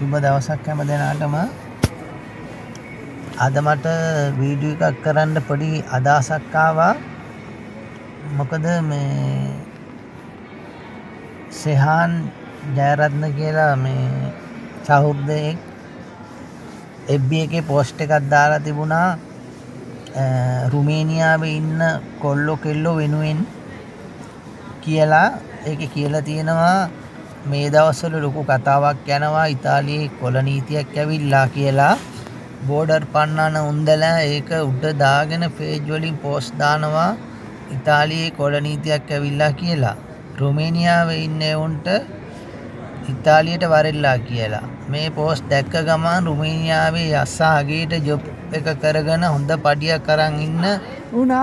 සුබ දවසක් හැම දෙනාටම. අද මට වීඩියෝ එකක් කරන්න පොඩි අදහසක් ආවා. මොකද මේ සෙහාන් ජයරත්න කියලා මේ සහෘදයෙක් එබ්බ එකේ පෝස්ට් එකක් දාලා තිබුණා. රුමේනියාව ඉන්න කොල්ලො කෙල්ලො වෙනුවෙන් කියලා. ඒක කියලා තියෙනවා මේ දවස්වල ලොකු කතාවක් යනවා. ඉතාලියේ කොල නීතියක් ඇවිල්ලා කියලා. බෝඩර් පන්නන උන්දලා ඒක උඩ දාගෙන පේජ්වලින් පෝස් දානවා. ඉතාලියේ කොල නීතියක් ඇවිල්ලා කියලා. රුමේනියාව ඉන්න එවුන්ට ඉතාලියට වරෙල්ලා කියලා. මේ පෝස් දැක්ක ගමන් රුමේනියාවේ යස්සාගේට ජොබ් එක කරගෙන හොඳ පඩිය කරන්න ඉන්න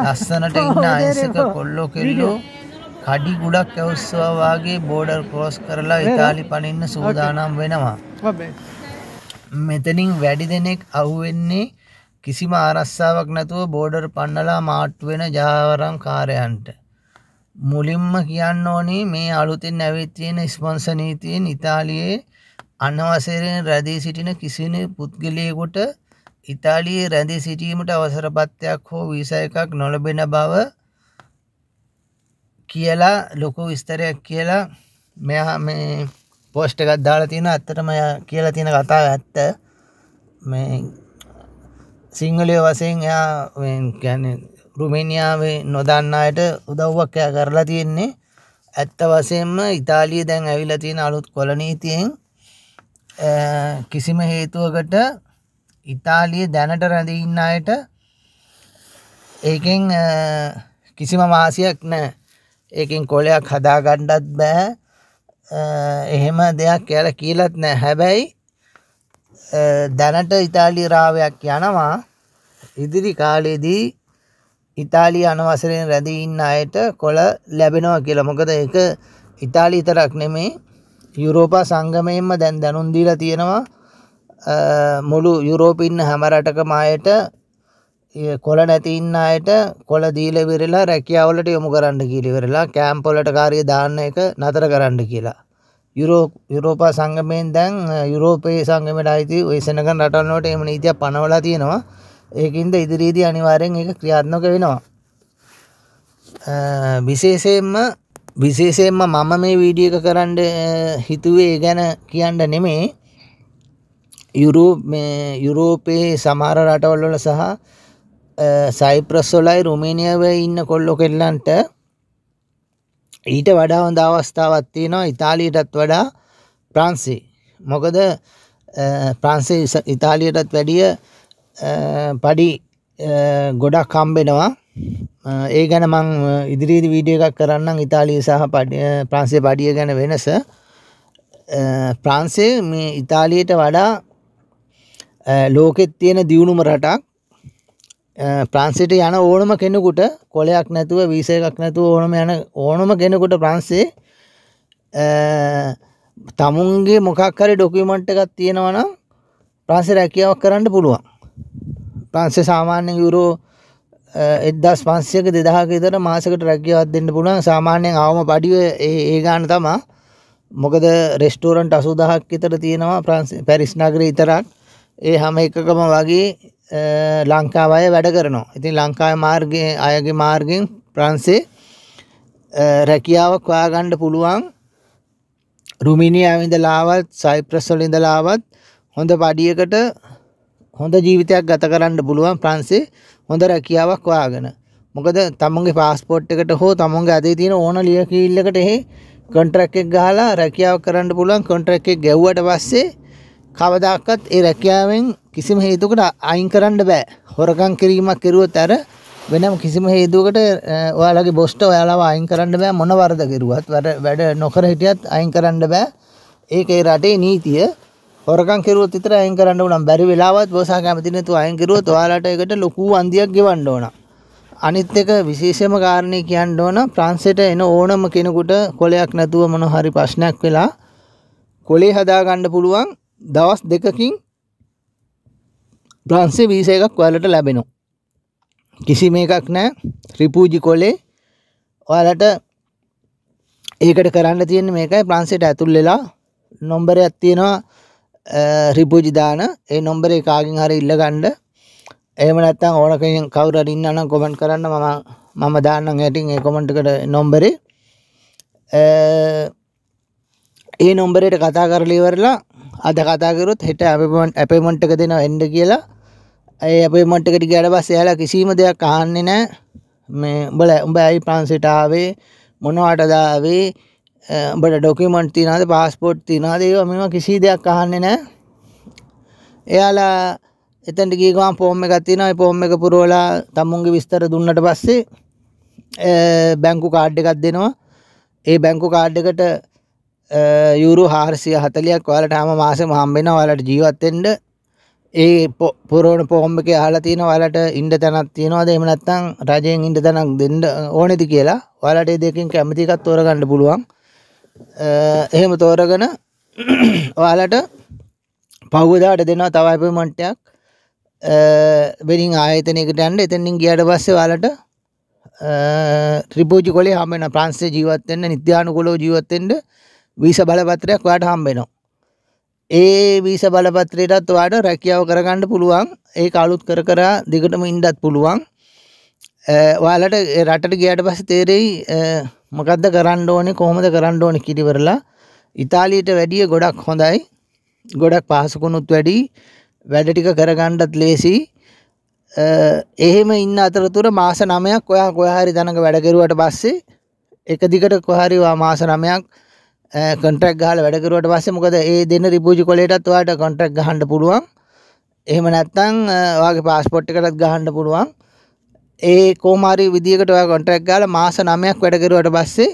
ලස්සනට ඉන්න අයිසක කොල්ලෝ කෙල්ලෝ කඩි ගුඩක් ඇවස්සවාගේ බෝඩර් කෝස් කරලා ඉතාලි පනින්න සූදානම් වෙනවා. මෙතනින් වැඩි දෙනෙක් අහුවෙන්නේ කිසිම ආරස්සාාවක් නැතුව බෝඩර් පන්නලා මාට්වෙන ජාවරම් කාරයන්ට. මුලින්ම කියන්න ඕනේ මේ අලුතින් ඇවිත්තියෙන ස්පොන්ස නීතියෙන් ඉතාලියේ අනවසරයෙන් රැදී සිටින කිසින පුද්ගලයකුට ඉතාලියේ රැඳී සිටීමට අවසරපත්යක් හෝ විස එකක් නොලබෙන බව කියලා ලොකු විස්තරයක් කියලා. මෙයා මේ පෝස්ට එකත් දාලා තියෙන ඇත්තටම කියලා තියෙන කතා ඇත්ත. මේ සිංහලය වසයෙන් එයා ගැන රුමේනියාවේ නොදන්නායට උදව්වක් එය කරලා තියෙන්නේ. ඇත්ත වසයෙන්ම ඉතාලිය දැන් ඇවිල තියෙන අලුත් කොලනීතියෙන් කිසිම හේතුවකට ඉතාලිය දැනට රැඳඉන්න අයට ඒකෙන් කිසිම මාසියක් නෑ ඒකින් කොලයක් හදාගණ්ඩත් බෑ. එහෙම දෙයක් කියල කියලත් නෑ. හැබැයි දැනට ඉතාලි රාවයක් යනවා. ඉදිරි කාලයේදී ඉතාලි අනවසරෙන් රැදී ඉන්න අයට කොල ලැබෙනවා කියලා. මොකද එක ඉතාලි තරක් නෙමේ. යුරෝපා සංගමයෙන්ම දැන් දැනුන්දීල තියෙනවා. මුළු යුරෝපඉන්න හැමරටකම අයට කොල නැතිඉන්න අයට කොල දීල විරලා රැකියාවලට යොමු කරන්න කිලිවෙරලා කෑම්පොලට කාරය දාන්න එක නතර කරන්න කියලා. යුරෝ යුරෝපා සංගමයෙන් දැන් යුරෝපයේ සංගමට අයිති ඔයසනක රටන්නට එම නීතිය පනවලා තියෙනවා ඒකින්ද ඉදිරිීදී අනිවාරයෙන් එක ක්‍රියාත්මක වෙනවා. විශේෂයෙන්ම විශේෂයෙන්ම මම මේ වීඩිය එක කරන්න හිතුවේ ගැන කියන්න නෙමේ යුරෝපයේ සමාර රටවල්වල සහ සයිප්‍රස්සොලයි රුමේනියාව ඉන්න කොල්ලො කෙල්ලන්ට ඊට වඩා හොඳ අවස්ථාවත් තියෙනවා ඉතාලියටත් වඩා ප්‍රන්සේ මොකද ප්‍රන්සේ ඉතාලියටත් වැඩිය පඩි ගොඩක් කම්බෙනවා ඒ ගැන මං ඉදිරිදි වීඩිය එකක් කරන්න ඉතාලිය සහ ප්‍රන්සේ පඩිය ගැන වෙනස. ප්‍රන්සේ මේ ඉතාලියට වඩා ලෝකෙත් තියෙන දියුණුම රටක්. ප්‍රන්සිට යන ඕනම කෙනෙකුට කොලයක් නැතුව වීස එකක් නැතුව ඕනම යන ඕනම කෙනෙකුට ප්‍රන්සේ තමුන්ගේ මොකක්හරි ඩොකිමන්ට් එකක් තියෙනවනම් ප්‍රන්සි රැකියාවක් කරන්න පුළුවන්. ප්‍රන්සේ සාමාන්‍ය යුරෝ එදස් පන්සියක දෙදහක තර මාසකට රැකියවත් දෙන්න පුළුවන්. සාමාන්‍යයෙන් අවම පඩිව ඒ ගාන තමා මොකද රෙස්ටෝරන්ට අසුදහක් විතර තියෙනවා ප්‍රන්ස පැරිස් නගර ඉතරක් ඒ හම එකකම වගේ ලංකාවය වැඩ කරනවා. ඉතින් ලංකාය මාර්ගය අයගේ මාර්ගෙන් ප්‍රන්සේ රැකියාවක් වාගණ්ඩ පුළුවන්. රුමිනියාවිඳ ලාවත් සයිප්‍රස්වල ඉඳලාවත් හොඳ පඩියකට හොඳ ජීවිතයක් ගත කරන්න පුළුවන් ප්‍රන්සේ හොඳ රැකියාවක් වාගෙන මොකද තමුන්ගේ පාස්පෝට් එකට හෝ තමුන්ගේ අදේ තියෙන ඕන ලියකිල්ලකට එහි කොන්ට්‍රක් එක ගහලා රැකියාව කරන්න පුළුවන්. කොන්ට්‍රක් එක ගැව්වට පස්සේ කවදක්කත් ඒ රැකියාවෙන් කිසිම හේතුකට අයින් කරන්න බෑ. හොරකං කිරීමක් කෙරුවත් ඇර වෙනම් කිසිම හේතුකට ඔයාලගේ බොස්ට ඔයාලාව අයින් කරන්න බෑ. මොන වර්ද කෙරුවත් වැඩ වැඩ නොකර හිටියත් අයින් කරන්න බෑ. ඒක ඒ රටේ නීතිය. හොරකං කෙරුවත් විතර අයින් කරන්න උනම් බැරි වෙලාවත් බෝසා කැමති නැතුව අයින් කරුවොත් ඔයාලට ඒකට ලොකු අන්දියක් ගෙවන්න ඕන. අනිත් එක විශේෂම කාරණේ කියන්න ඕන. ප්‍රංශයට එන ඕනම කෙනෙකුට කොලයක් නැතුව මොන හරි ප්‍රශ්නයක් වෙලා කොලේ හදාගන්න පුළුවන්. දවස් දෙකකින් ප්‍රන්සේ වීස එකක් ඔයාලට ලැබෙනවා. කිසි මේකක් නෑ. රිපූජි කොලේ ඔයාලට ඒකට කරන්න තියෙන මේකයි. ප්‍රන්සේට ඇතුල් වෙලා නොම්බරයක් තියෙනවා රිපූජි දාන. ඒ නොම්බරේ කාගෙන් හරි ඉල්ල ගණ්ඩ එහෙම නැත්තම් ඕන කෙනෙක් කවුරු හරි ඉන්නා නම් කමෙන්ට් කරන්න. මම මම දාන්නම් ඇටින් ඒ කමෙන්ට් එකට නොම්බරේ ඒ නොම්බරේට කතා කරලා ඉවරලා අද කතා කරොත් හෙට අපේමන්ට් එක දෙනවා එන්න කියලා. ඒ අපේමන්ට් එකට ගියාට පස්සේ එයාලා කිසිම දෙයක් අහන්නේ නැහැ මේ උඹල උඹ ඇයි ප්‍රංශයට ආවේ? මොනවටද ආවේ උඹට ඩොකියුමන්ට් තියනවාද? පාස්පෝර්ට් තියනවාද? ඒවා මේවා කිසි දෙයක් අහන්නේ නැහැ එයාලා එතැන්ට ගිය ගමන් ෆෝම් එකක් තියෙනවා. ඒ ෆෝම් එක පුරවලා තමුන්ගේ විස්තර දුන්නට පස්සේ බැංකු කාඩ් එකක් දෙනවා. ඒ බැංකු කාඩ් එකට යුරු හාරසිය හතලියක් ඔයාලට හැම මාසෙම හම්බෙනවා. ඔයාලට ජීවත් වෙන්න. ඒ පුරවන ෆෝම් එකේ අහලා තියෙනවා ඔයාලට ඉන්න තැනක් තියෙනවද එහෙම නැත්නම් රජයෙන් ඉන්න තැනක් දෙන්න ඕනේද කියලා. ඔයාලට ඒ දෙකෙන් කැමති එකක් තෝරගන්න පුළුවන්. එහෙම තෝරගෙන ඔයාලට පහුවදාට දෙනවා තව අපොයින්ට්මන්ට් එකක් වෙනින් ආයතනයකට යන්න. එතනින් ගියාට පස්සේ ඔයාලට ත්‍රිභුජ කොලේ හම්බ වෙන ප්‍රංශයේ ජීවත් වෙන්න නිත්‍යානුකූලව ජීවත් වෙන්න වීසා බලපත්‍රයක් ඔයාලට හම්බ වෙනවා. ඒ වීසා බලපත්‍රයටත් ඔයාලට රැකියාව කරගන්න පුළුවන්. ඒක අලුත් කර කර දිගටම ඉන්නත් පුළුවන්. ඔයාලට රටට ගියාට පස්සේ තේරෙයි මොකද්ද කරන්න ඕනේ කොහොමද කරන්න ඕනේ කිරිවරලා ඉතාලියට වැඩිය ගොඩක් හොඳයි. ගොඩක් පහසුකුණුත් වැඩි. වැඩ ටික කරගන්නත් ලේසි එහෙම ඉන්න අතරතුර මාස නමයක් ඔයා කොහරි තැනක වැඩ කෙරුවට පස්සේ එක දිගට කොහරි මාස නමයක් කොන්ට්‍රැක්ට් ගහලා වැඩ කරුවට පස්සේ මොකද ඒ දෙන රිපූජි කොලේටත් ඔයාලට කොන්ට්‍රැක්ට් ගහන්න පුළුවන් එහෙම නැත්නම් ඔයාගේ පාස්පෝර්ට් එකටත් ගහන්න පුළුවන් ඒ කොහොම හරි විදියකට ඔයා කොන්ට්‍රැක්ට් ගාලා මාස 9ක් වැඩ කරුවට පස්සේ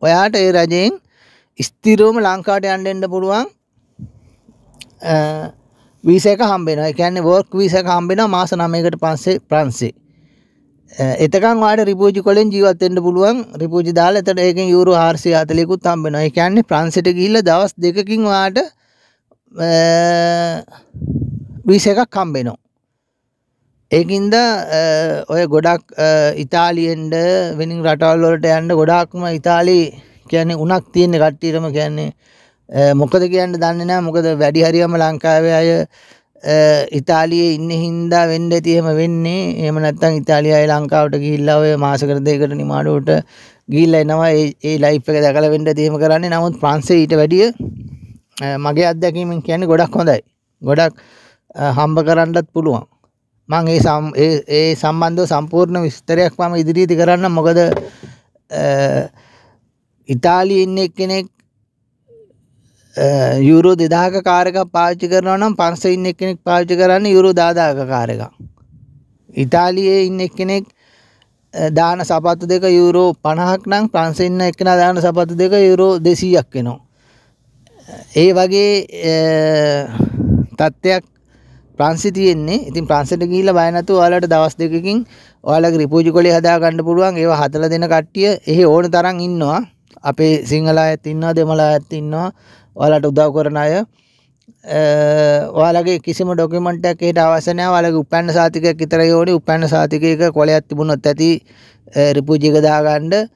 ඔයාට ඒ රජයෙන් ස්ථිරවම ලංකාවට යන්න එන්න පුළුවන් වීස එක හම්බෙනවා. ඒ කියන්නේ වර්ක් වීසා එක හම්බෙනවා මාස 9කට පස්සේ ප්‍රංශේ. Eh, එතකන් ඔයාලට රිපූජි කොලෙන් ජීවත් වෙන්න පුළුවන්. රිපූජි දාලා එතන ඒකෙන් යූරෝ 440කුත් හම්බෙනවා. ඒ කියන්නේ ප්‍රංශෙට ගිහිල්ලා දවස් දෙකකින් ඔයාලට eh, වීසා එකක් හම්බෙනවා. ඒකින්ද eh, ඔය ගොඩක් ඉතාලියෙන්ඩ වෙනින් රටවල් වලට යන්න ගොඩාක්ම ඉතාලි කියන්නේ උනක් තියෙන්නේ කට්ටියටම කියන්නේ මොකද කියන්න දන්නේ නැහැ මොකද වැඩි හරියම ලංකාවේ අය ඉතාලියේ ඉන්න හින්දා වෙන්න ඇති එහෙම වෙන්නේ. එහෙම නැත්නම් ඉතාලිය අය ලංකාවට ගිහිල්ලා ඔය මාසකට දෙකකට නිමාඩුවට ගිහිල්ලා එනවා. ඒ ඒ ලයිෆ් එක දැකලා වෙන්න ඇති එහෙම කරන්නේ. නමුත් ප්‍රංශේ ඊට වැඩිය මගේ අත්දැකීමෙන් කියන්නේ ගොඩක් හොඳයි. ගොඩක් හම්බ කරන්නත් පුළුවන්. මං ඒ සම් ඒ සම්බන්ධව සම්පූර්ණ විස්තරයක් මම ඉදිරියේදී කරන්න මොකද ඉතාලියේ ඉන්න එක්කෙනෙක් යුරෝ දෙදාක කාරක පාච්චි කරනවා නම් පන්ස ඉන්න එක්කෙනෙක් පාච්චි කරන්න යුරු දාදාක කාරක. ඉතාලියේ ඉන්න එක්කෙනෙක් දාන සපත්තු දෙක යුරෝ පණහක් නම් ප්‍රංසඉන්න එක්කෙන දාන සපත්තු දෙක යුරෝ දෙසීයක් වෙනවා. ඒ වගේ තත්ත්වයක් ප්‍රංසි තියෙන්නේ ඉතින් ප්‍රංසට ගීල බයනතු ඔයාලට දවස් දෙකකින් ඔයාලගේ රිපූජි කොලේ හදා ගන්න පුළුවන් ඒවා හතල දෙන කට්ටිය එහෙ ඕන තරම් ඉන්නවා අපේ සිංහලා ඇත් ඉන්නවා දෙමලා ඇත් ඉන්නවා. ඔයාලට උදව් කරන අය. ඔයාලගේ කිසිම ඩොකියුමන්ට් එකක් අවශ්‍ය නැහැ. ඔයාලගේ උපැන්න සාතිකයක් විතරයි ඕනේ. උපැන්න සාතිකයක කොලයක් තිබුණොත් ඇති රිපූජි එක දාගන්න.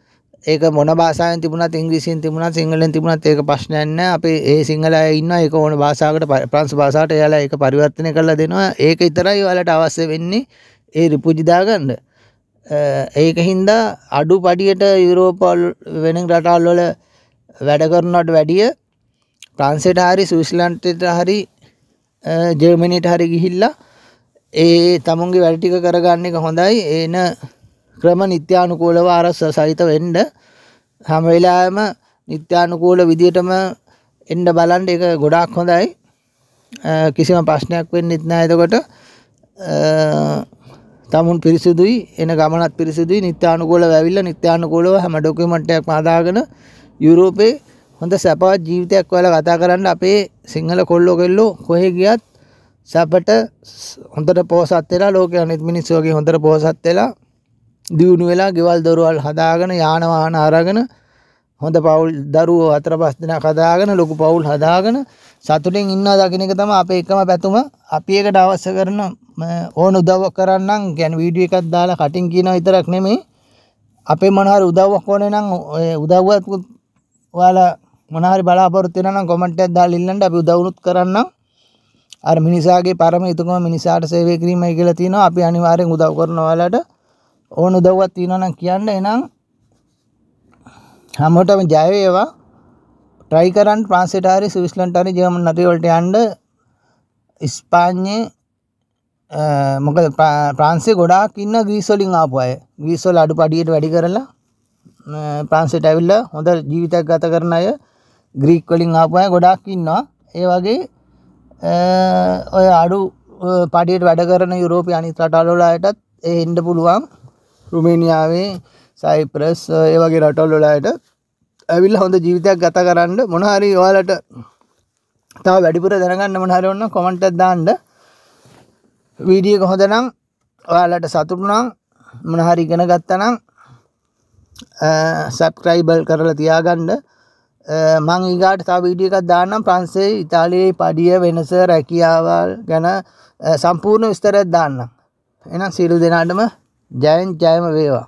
ඒක මොන භාෂාවෙන් තිබුණත් ඉංග්‍රීසියෙන් තිබුණත් සිංහලෙන් තිබුණත් ඒක ප්‍රශ්නයක් නැහැ. අපේ ඒ සිංහල අය ඉන්නවා. ඒක ඕන භාෂාවකට ප්‍රංශ භාෂාවට එයාලා ඒක පරිවර්තනය කරලා දෙනවා. ඒක විතරයි ඔයාලට අවශ්‍ය වෙන්නේ. ඒ රිපූජි දාගන්න. ඒක හින්දා අඩු පඩියට යුරෝපල් වෙන රටවල් වල වැඩ කරනවට වැඩිය ප්‍රංසයට හරි සවිස්ලන්ටට හරි ජර්මණයට හරි ගිහිල්ලා ඒ තමුන්ගේ වැඩටික කරගන්න එක හොඳයි. ඒන ක්‍රම නිත්‍යානුකූලව අරස්ස සහිත වෙන්ඩ හැමවෙලාම නිත්‍යානුකූල විදිටම එන්ඩ බලන්ඩ එක ගොඩාක් හොඳයි. කිසිම ප්‍රශ්නයක් වෙන්න ඉත්නා එතකොට. තමුන් පිරිසිදුයි එන ගමනත් පිරිසිදුයි. නිත්‍යානුකූල වැවිල්ල නිත්‍යානුකූලව හැම ඩොකමටයක් මාදාගෙන යුරෝපයේ හොඳ සැපවත් ජීවිතයක් ඔයාලා කතා කරන්න අපේ සිංහල කොල්ලෝ කෙල්ලෝ කොහෙ ගියත් සැපට හොඳට පෝසත් වෙලා ලෝකයේ අනිත් මිනිස්සු වගේ හොඳට පෝසත් වෙලා දියුණු වෙලා ගෙවල් දොරවල් හදාගෙන යාන වාහන අරගෙන හොඳ පවුල් දරුවෝ හතර පහ දෙනෙක් හදාගෙන ලොකු පවුල් හදාගෙන සතුටින් ඉන්නවා දකින්න එක තමයි අපේ එකම පැතුම. අපි ඒකට අවශ්‍ය කරන ඕන උදව්ව කරන්නම්. කියන්නේ වීඩියෝ එකක් දාලා කටින් කියනවා විතරක් නෙමෙයි. අපේ මොන හරි උදව්වක් ඕනේ නම් උදව්වක් ඔයාලා මොනහරි බලාපොරොත්තු වෙනවා නම් කමෙන්ට් එකක් දාලා ඉල්ලන්න. අපි උදව්නුත් කරන්නම්. අර මිනිසාගේ පරම යුතුකම මිනිසාට සේවය කිරීමයි කියලා තියෙනවා. අපි අනිවාර්යෙන් උදව් කරන ඔයාලට. ඕන උදව්වක් තියෙනවා නම් කියන්න. එනම් හැමෝටම ජය වේවා. Try කරන්න ප්‍රාන්සෙට හරි ස්විස්ලන්ඩ්ට හරි ජර්මන් නරි වලට යන්න. ඉස්පාඤ්ඤේ මොකද ප්‍රාන්සේ ගොඩාක් ඉන්න ග්‍රීස් වලින් ආපු අය. ග්‍රීස් වල අඩුපාඩියට වැඩි කරලා ප්‍රාන්සෙට ඇවිල්ලා හොඳ ජීවිතයක් ගත කරන අය ග්‍රීක් වලින් ආපු අය ගොඩාක් ඉන්නවා. ඒ වගේ ඔය අඩු පඩියට වැඩ කරන යුරෝපය අනිත් රටවල් අයටත් ඒ එන්න පුළුවන්. රුමේනියාවේ සයිප්‍රස් uh, ඒ වගේ රටවල් වල අයට ඇවිල්ලා හොඳ ජීවිතයක් ගත කරන්න. මොන හරි ඔයාලට තව වැඩිපුර දැනගන්න මොන හරි ඔන්න කමෙන්ට් එකක් දාන්න. වීඩියෝ එක හොඳ නම් ඔයාලට සතුටු නම් මොන හරි ඉගෙන ගත්තා නම් uh, සබ්ස්ක්‍රයිබල් කරලා තියාගන්න. Uh, මං ඊගාට තව වීඩියෝ එකක් දාන්නම්. ප්‍රංශයේ ඉතාලියේ පඩිය වෙනස රැකියාවල් ගැන සම්පූර්ණ විස්තරයක් දාන්නම්. එහෙනම් සියලු දෙනාටම ජයෙන් ජයම වේවා.